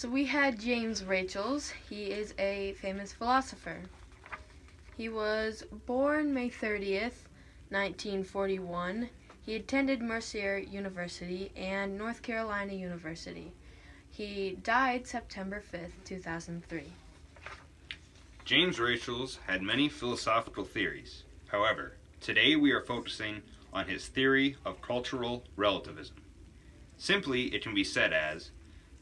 So we had James Rachels. He is a famous philosopher. He was born May 30th, 1941. He attended Mercer University and North Carolina University. He died September 5th, 2003. James Rachels had many philosophical theories. However, today we are focusing on his theory of cultural relativism. Simply, it can be said as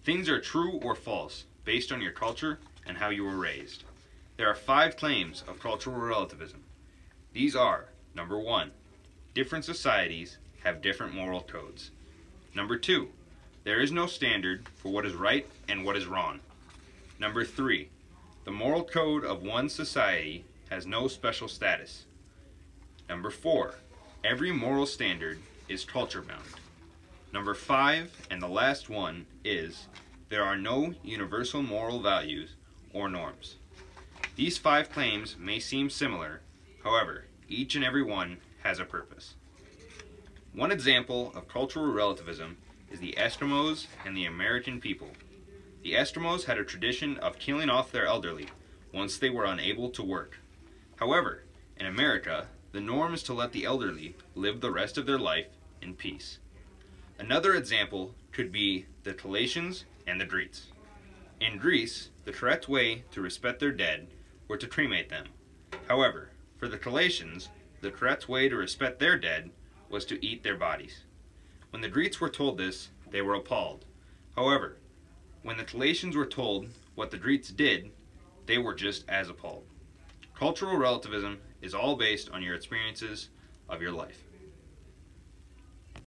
things are true or false based on your culture and how you were raised. There are five claims of cultural relativism. These are number one, different societies have different moral codes. Number two, there is no standard for what is right and what is wrong. Number three, the moral code of one society has no special status. Number four, every moral standard is culture bound. Number five, and the last one, is there are no universal moral values or norms. These five claims may seem similar, however, each and every one has a purpose. One example of cultural relativism is the Eskimos and the American people. The Eskimos had a tradition of killing off their elderly once they were unable to work. However, in America, the norm is to let the elderly live the rest of their life in peace. Another example could be the Thracians and the Greeks. In Greece, the correct way to respect their dead were to cremate them. However, for the Thracians, the correct way to respect their dead was to eat their bodies. When the Greeks were told this, they were appalled. However, when the Thracians were told what the Greeks did, they were just as appalled. Cultural relativism is all based on your experiences of your life.